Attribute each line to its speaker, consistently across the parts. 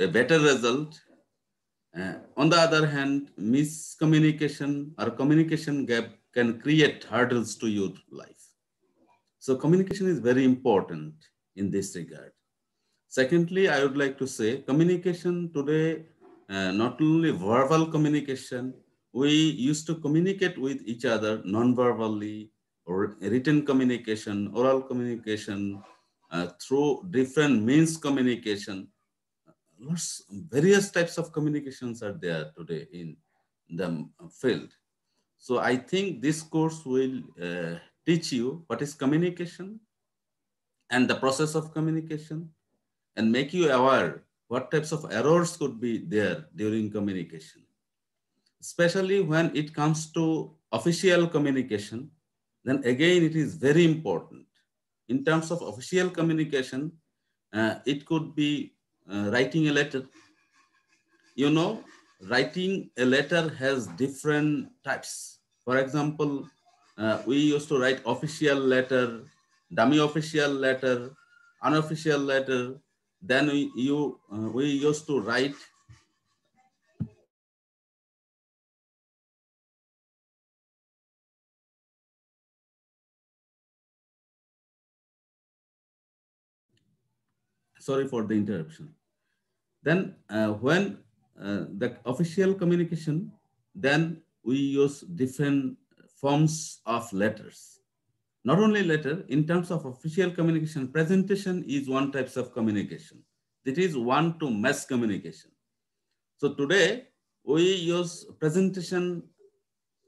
Speaker 1: a better result. Uh, on the other hand, miscommunication or communication gap can create hurdles to your life. So communication is very important in this regard. Secondly, I would like to say communication today, uh, not only verbal communication, we used to communicate with each other non-verbally or written communication, oral communication, uh, through different means communication. Lots, various types of communications are there today in the field. So I think this course will uh, teach you what is communication and the process of communication and make you aware what types of errors could be there during communication. Especially when it comes to official communication, then again, it is very important. In terms of official communication, uh, it could be uh, writing a letter. You know, writing a letter has different types. For example, uh, we used to write official letter, demi-official letter, unofficial letter. Then we, you, uh, we used to write sorry for the interruption. Then uh, when uh, the official communication, then we use different forms of letters. Not only letter, in terms of official communication, presentation is one types of communication. That is one to mass communication. So today we use presentation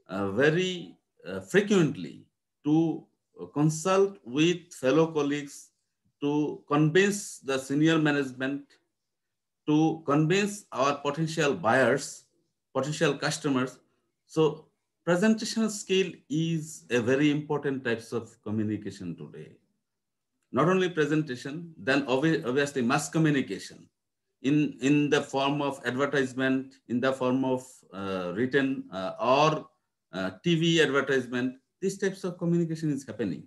Speaker 1: uh, very uh, frequently to consult with fellow colleagues to convince the senior management, to convince our potential buyers, potential customers. So presentation skill is a very important types of communication today. Not only presentation, then obviously mass communication in, in the form of advertisement, in the form of uh, written uh, or uh, TV advertisement, these types of communication is happening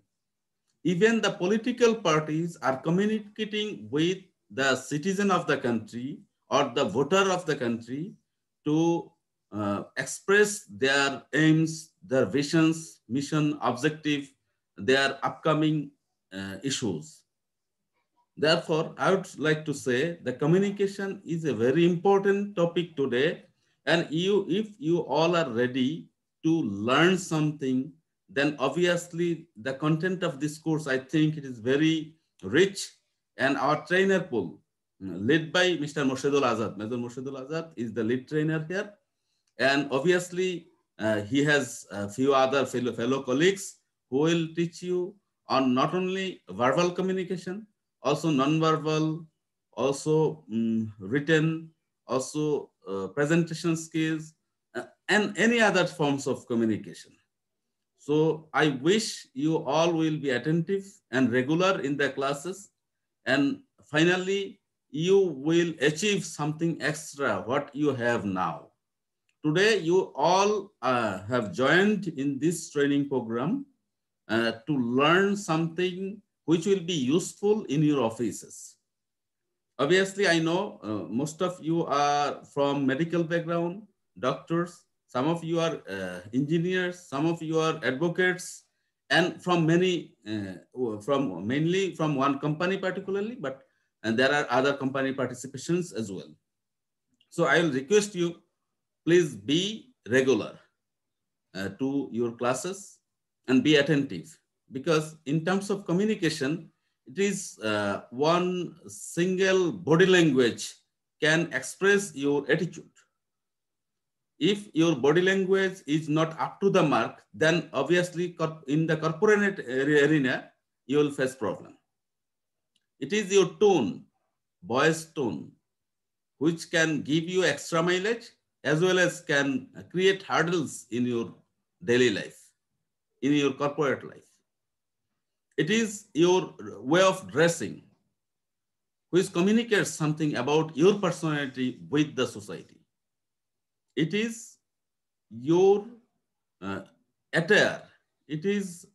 Speaker 1: even the political parties are communicating with the citizen of the country or the voter of the country to uh, express their aims, their visions, mission, objective, their upcoming uh, issues. Therefore, I would like to say the communication is a very important topic today. And you, if you all are ready to learn something then obviously the content of this course, I think it is very rich and our trainer pool led by Mr. Morshedul Azad. Mr. Morshedul Azad is the lead trainer here. And obviously uh, he has a few other fellow, fellow colleagues who will teach you on not only verbal communication, also non-verbal, also um, written, also uh, presentation skills, uh, and any other forms of communication. So I wish you all will be attentive and regular in the classes. And finally, you will achieve something extra what you have now. Today, you all uh, have joined in this training program uh, to learn something which will be useful in your offices. Obviously, I know uh, most of you are from medical background, doctors, some of you are uh, engineers, some of you are advocates, and from many, uh, from mainly from one company particularly, but and there are other company participations as well. So I will request you, please be regular uh, to your classes and be attentive because in terms of communication, it is uh, one single body language can express your attitude if your body language is not up to the mark, then obviously in the corporate arena, you will face problem. It is your tone, voice tone, which can give you extra mileage as well as can create hurdles in your daily life, in your corporate life. It is your way of dressing, which communicates something about your personality with the society it is your uh, attire. It is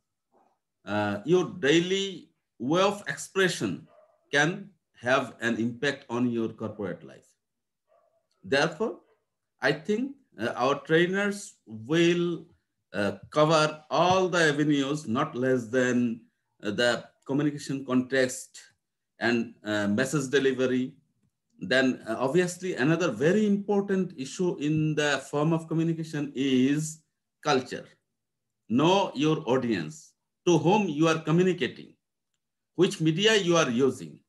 Speaker 1: uh, your daily way of expression can have an impact on your corporate life. Therefore, I think uh, our trainers will uh, cover all the avenues, not less than uh, the communication context and uh, message delivery. Then uh, obviously another very important issue in the form of communication is culture. Know your audience, to whom you are communicating, which media you are using,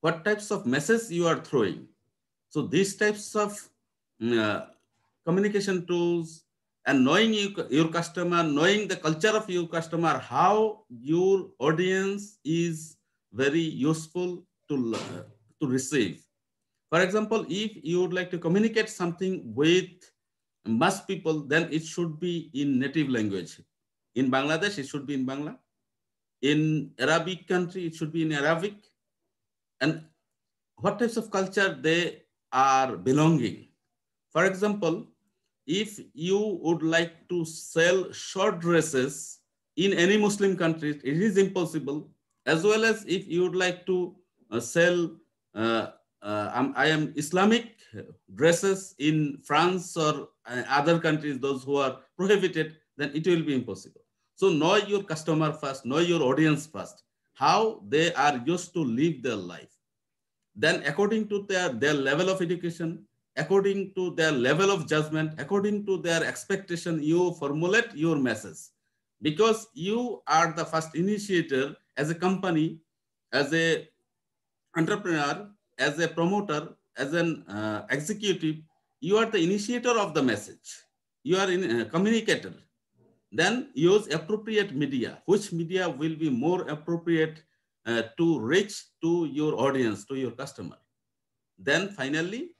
Speaker 1: what types of messages you are throwing. So these types of mm, uh, communication tools and knowing you, your customer, knowing the culture of your customer, how your audience is very useful to, uh, to receive. For example, if you would like to communicate something with most people, then it should be in native language. In Bangladesh, it should be in Bangla. In Arabic country, it should be in Arabic. And what types of culture they are belonging. For example, if you would like to sell short dresses in any Muslim country, it is impossible. As well as if you would like to uh, sell, uh, uh, I am Islamic dresses in France or uh, other countries, those who are prohibited, then it will be impossible. So know your customer first, know your audience first, how they are used to live their life. Then according to their, their level of education, according to their level of judgment, according to their expectation, you formulate your message. Because you are the first initiator as a company, as a entrepreneur, as a promoter, as an uh, executive, you are the initiator of the message. You are a uh, communicator. Then use appropriate media. Which media will be more appropriate uh, to reach to your audience, to your customer? Then finally,